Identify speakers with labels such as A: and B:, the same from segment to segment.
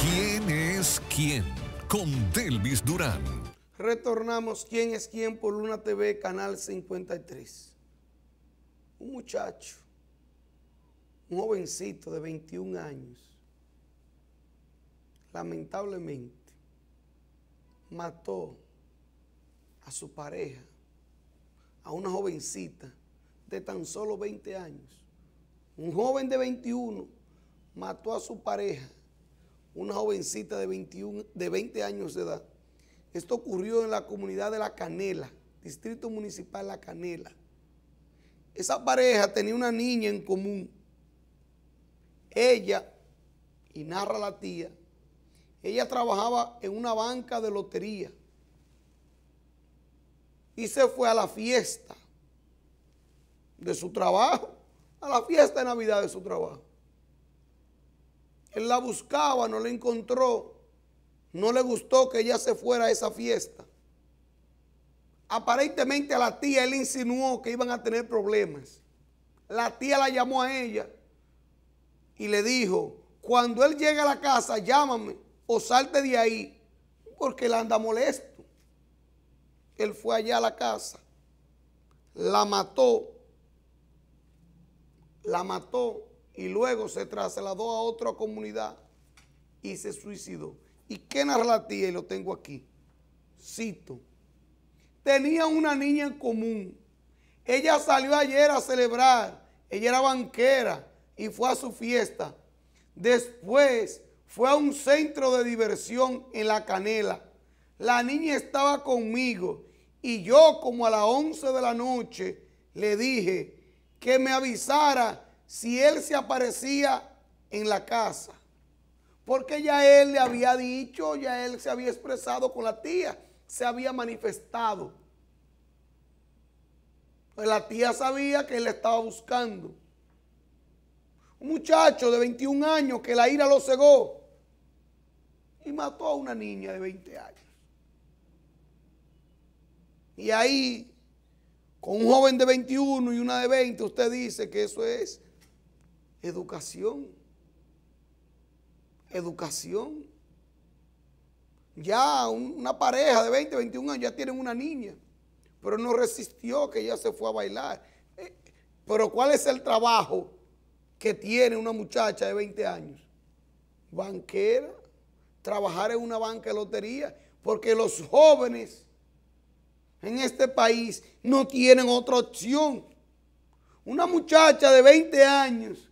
A: ¿Quién es quién? Con Delvis Durán.
B: Retornamos quién es quién por Luna TV, Canal 53. Un muchacho, un jovencito de 21 años, lamentablemente mató a su pareja, a una jovencita de tan solo 20 años. Un joven de 21 mató a su pareja, una jovencita de, 21, de 20 años de edad. Esto ocurrió en la comunidad de La Canela, Distrito Municipal La Canela. Esa pareja tenía una niña en común. Ella, y narra la tía, ella trabajaba en una banca de lotería y se fue a la fiesta de su trabajo, a la fiesta de Navidad de su trabajo. Él la buscaba, no la encontró, no le gustó que ella se fuera a esa fiesta. Aparentemente a la tía él insinuó que iban a tener problemas. La tía la llamó a ella y le dijo, cuando él llegue a la casa, llámame o salte de ahí, porque él anda molesto. Él fue allá a la casa, la mató, la mató y luego se trasladó a otra comunidad y se suicidó. ¿Y qué narra la tía? Y lo tengo aquí. Cito. Tenía una niña en común. Ella salió ayer a celebrar. Ella era banquera y fue a su fiesta. Después fue a un centro de diversión en La Canela. La niña estaba conmigo y yo como a las 11 de la noche le dije que me avisara si él se aparecía en la casa. Porque ya él le había dicho, ya él se había expresado con la tía, se había manifestado. Pues la tía sabía que él estaba buscando. Un muchacho de 21 años que la ira lo cegó y mató a una niña de 20 años. Y ahí, con un joven de 21 y una de 20, usted dice que eso es educación. Educación. Ya una pareja de 20, 21 años ya tienen una niña, pero no resistió que ella se fue a bailar. Eh, pero ¿cuál es el trabajo que tiene una muchacha de 20 años? Banquera, trabajar en una banca de lotería, porque los jóvenes en este país no tienen otra opción. Una muchacha de 20 años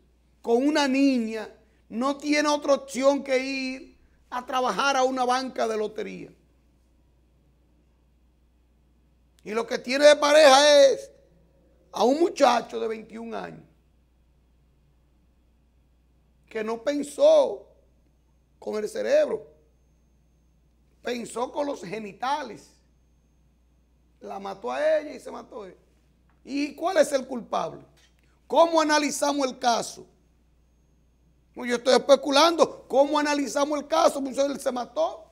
B: con una niña no tiene otra opción que ir a trabajar a una banca de lotería. Y lo que tiene de pareja es a un muchacho de 21 años que no pensó con el cerebro, pensó con los genitales la mató a ella y se mató él. ¿Y cuál es el culpable? ¿Cómo analizamos el caso? Yo estoy especulando. ¿Cómo analizamos el caso? Pues él se mató.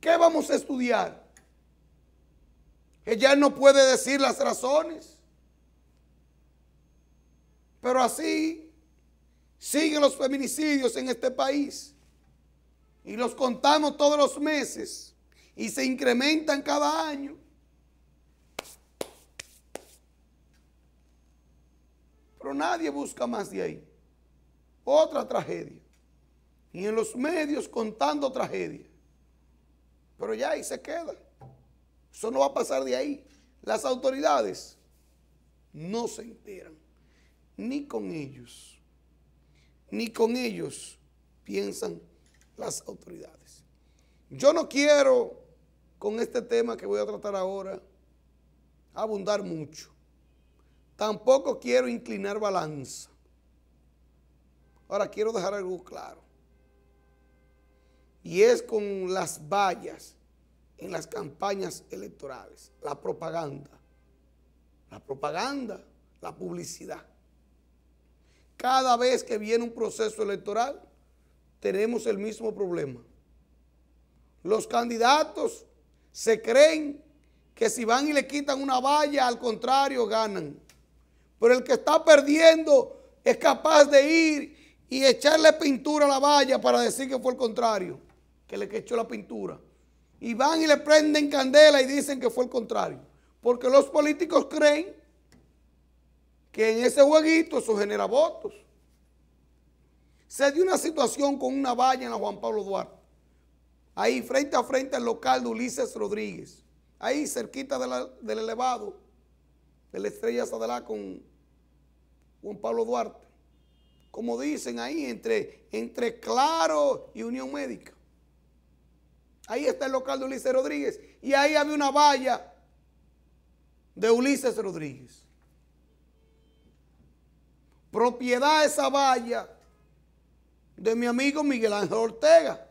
B: ¿Qué vamos a estudiar? Ella no puede decir las razones. Pero así siguen los feminicidios en este país. Y los contamos todos los meses y se incrementan cada año. Pero nadie busca más de ahí. Otra tragedia. Y en los medios contando tragedias. Pero ya ahí se queda. Eso no va a pasar de ahí. Las autoridades no se enteran. Ni con ellos. Ni con ellos piensan las autoridades. Yo no quiero con este tema que voy a tratar ahora abundar mucho. Tampoco quiero inclinar balanza. Ahora quiero dejar algo claro. Y es con las vallas en las campañas electorales, la propaganda. La propaganda, la publicidad. Cada vez que viene un proceso electoral, tenemos el mismo problema. Los candidatos se creen que si van y le quitan una valla, al contrario, ganan. Pero el que está perdiendo es capaz de ir y echarle pintura a la valla para decir que fue el contrario, que le echó la pintura. Y van y le prenden candela y dicen que fue el contrario. Porque los políticos creen que en ese jueguito eso genera votos. Se dio una situación con una valla en la Juan Pablo Duarte. Ahí frente a frente al local de Ulises Rodríguez. Ahí cerquita del elevado de la Estrella Sadalá con Juan Pablo Duarte. Como dicen ahí, entre, entre Claro y Unión Médica. Ahí está el local de Ulises Rodríguez. Y ahí había una valla de Ulises Rodríguez. Propiedad de esa valla de mi amigo Miguel Ángel Ortega,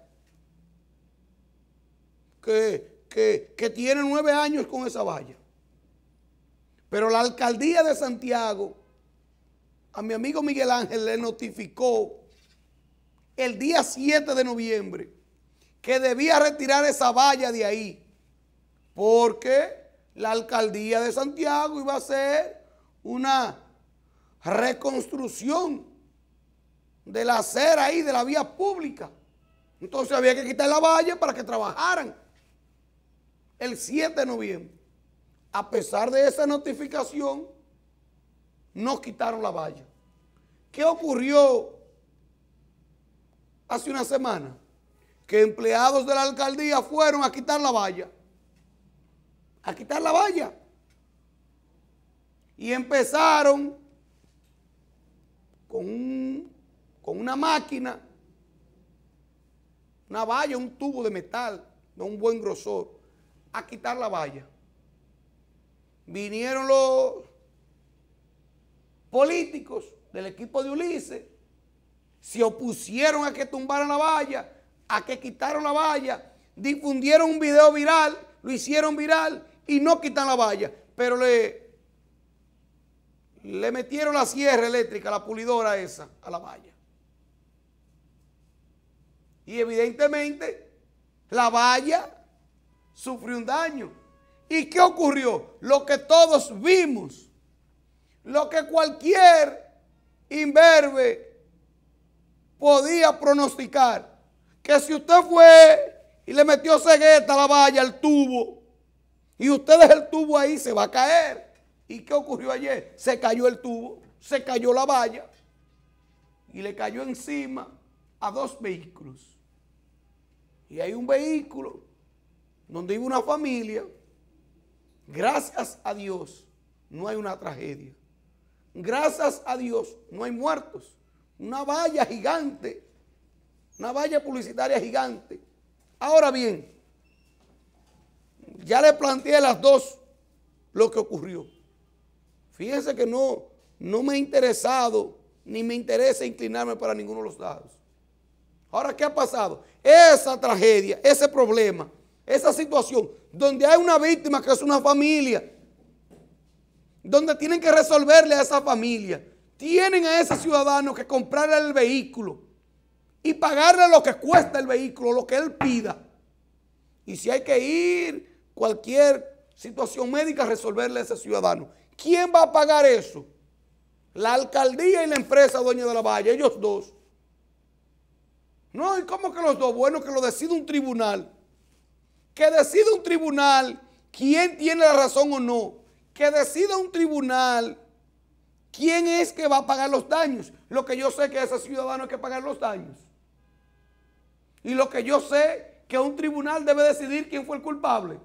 B: que, que tiene nueve años con esa valla. Pero la alcaldía de Santiago, a mi amigo Miguel Ángel le notificó el día 7 de noviembre que debía retirar esa valla de ahí, porque la alcaldía de Santiago iba a hacer una reconstrucción de la acera ahí, de la vía pública. Entonces había que quitar la valla para que trabajaran el 7 de noviembre. A pesar de esa notificación, no quitaron la valla. ¿Qué ocurrió hace una semana? Que empleados de la alcaldía fueron a quitar la valla. A quitar la valla. Y empezaron con, con una máquina, una valla, un tubo de metal de un buen grosor, a quitar la valla. Vinieron los políticos del equipo de Ulises, se opusieron a que tumbaran la valla, a que quitaron la valla, difundieron un video viral, lo hicieron viral y no quitan la valla, pero le, le metieron la sierra eléctrica, la pulidora esa, a la valla. Y evidentemente la valla sufrió un daño. ¿Y qué ocurrió? Lo que todos vimos, lo que cualquier imberbe podía pronosticar, que si usted fue y le metió cegueta a la valla, al tubo, y usted deja el tubo ahí, se va a caer. ¿Y qué ocurrió ayer? Se cayó el tubo, se cayó la valla y le cayó encima a dos vehículos. Y hay un vehículo donde iba una familia Gracias a Dios no hay una tragedia. Gracias a Dios no hay muertos. Una valla gigante, una valla publicitaria gigante. Ahora bien, ya le planteé a las dos lo que ocurrió. Fíjense que no, no me ha interesado ni me interesa inclinarme para ninguno de los lados. Ahora, ¿qué ha pasado? Esa tragedia, ese problema, esa situación donde hay una víctima que es una familia, donde tienen que resolverle a esa familia, tienen a ese ciudadano que comprarle el vehículo y pagarle lo que cuesta el vehículo, lo que él pida. Y si hay que ir cualquier situación médica, resolverle a ese ciudadano. ¿Quién va a pagar eso? La alcaldía y la empresa dueña de la valla, ellos dos. No, ¿y cómo que los dos? Bueno, que lo decide un tribunal que decida un tribunal quién tiene la razón o no, que decida un tribunal quién es que va a pagar los daños. Lo que yo sé que ese ciudadano hay que pagar los daños. Y lo que yo sé que un tribunal debe decidir quién fue el culpable.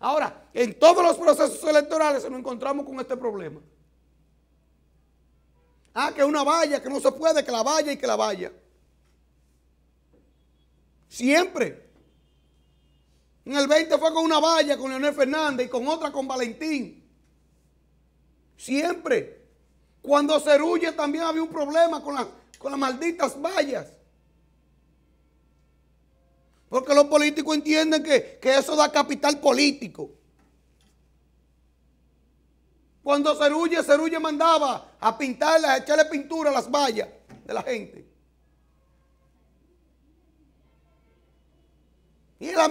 B: Ahora, en todos los procesos electorales nos encontramos con este problema. Ah, que una valla, que no se puede, que la valla y que la valla. Siempre. En el 20 fue con una valla con Leonel Fernández y con otra con Valentín. Siempre. Cuando se huye también había un problema con, con las malditas vallas. Porque los políticos entienden que, que eso da capital político. Cuando Cerulle, Cerulle mandaba a pintarlas, a echarle pintura a las vallas de la gente. Y la,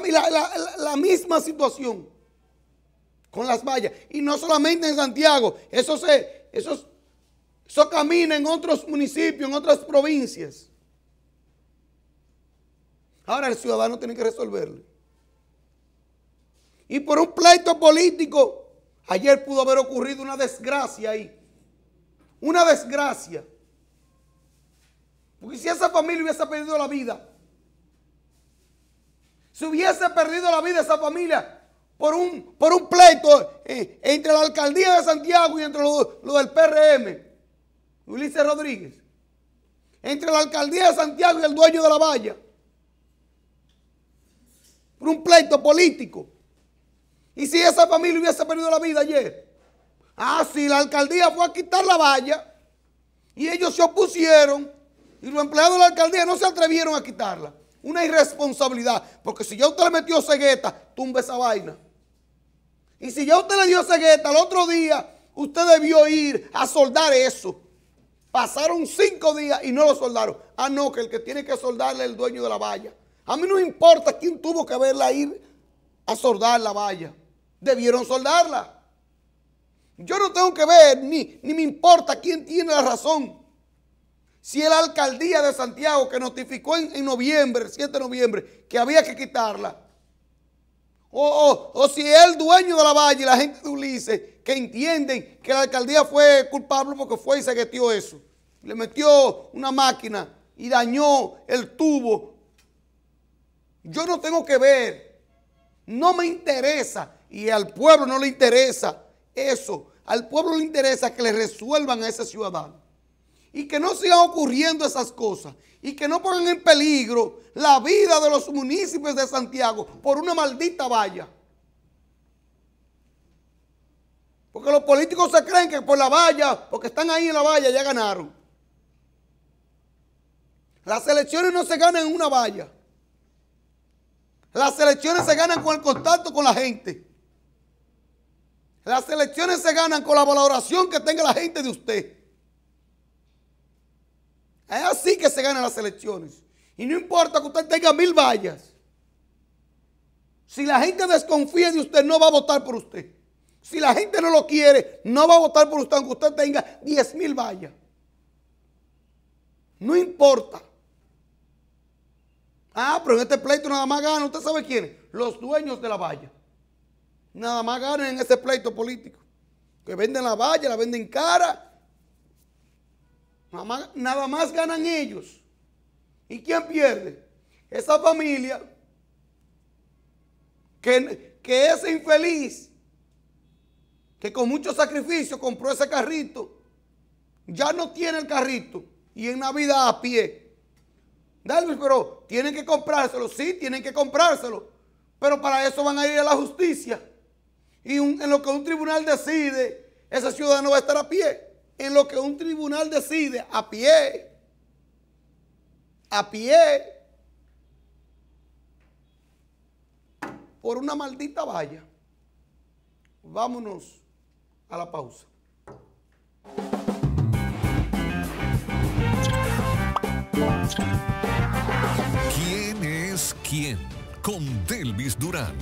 B: la, misma situación con las vallas. Y no solamente en Santiago, eso se, eso Eso camina en otros municipios, en otras provincias. Ahora el ciudadano tiene que resolverlo. Y por un pleito político, ayer pudo haber ocurrido una desgracia ahí. Una desgracia. Porque si esa familia hubiese perdido la vida, si hubiese perdido la vida esa familia por un, por un pleito eh, entre la alcaldía de Santiago y entre lo, lo del PRM, Ulises Rodríguez, entre la alcaldía de Santiago y el dueño de la valla, por un pleito político. Y si esa familia hubiese perdido la vida ayer, ah, si la alcaldía fue a quitar la valla y ellos se opusieron y los empleados de la alcaldía no se atrevieron a quitarla. Una irresponsabilidad, porque si ya usted le metió cegueta, tumbe esa vaina. Y si ya usted le dio cegueta, el otro día usted debió ir a soldar eso. Pasaron cinco días y no lo soldaron. Ah, no, que el que tiene que soldarle es el dueño de la valla. A mí no importa quién tuvo que verla ir a soldar la valla. Debieron soldarla. Yo no tengo que ver, ni, ni me importa quién tiene la razón. Si la alcaldía de Santiago que notificó en, noviembre, el 7 de noviembre, que había que quitarla. O, o, si es el dueño de la valla y la gente de Ulises que entienden que la alcaldía fue culpable porque fue y se getió eso. Le metió una máquina y dañó el tubo. Yo no tengo que ver. No me interesa. Y al pueblo no le interesa eso. Al pueblo le interesa que le resuelvan a ese ciudadano. Y que no sigan ocurriendo esas cosas. Y que no pongan en peligro la vida de los municipios de Santiago por una maldita valla. Porque los políticos se creen que por la valla, porque están ahí en la valla, ya ganaron. Las elecciones no se ganan en una valla. Las elecciones se ganan con el contacto con la gente. Las elecciones se ganan con la valoración que tenga la gente de usted. Es así que se ganan las elecciones. Y no importa que usted tenga mil vallas. Si la gente desconfía de usted, no va a votar por usted. Si la gente no lo quiere, no va a votar por usted aunque usted tenga 10 mil vallas. No importa. Ah, pero en este pleito nada más gana, ¿usted sabe quién? Los dueños de la valla. Nada más ganan en ese pleito político. Que venden la valla, la venden cara. Nada más, ganan ellos. ¿Y quién pierde? Esa familia que, que ese infeliz que con mucho sacrificio compró ese carrito, ya no tiene el carrito y en Navidad a pie. Dale, pero tienen que comprárselo, sí, tienen que comprárselo, pero para eso van a ir a la justicia. Y en lo que un tribunal decide, ese ciudadano va a estar a pie. En lo que un tribunal decide, a pie, a pie, por una maldita valla. Vámonos a la pausa.
A: ¿Quién es quién? Con Delvis Durán.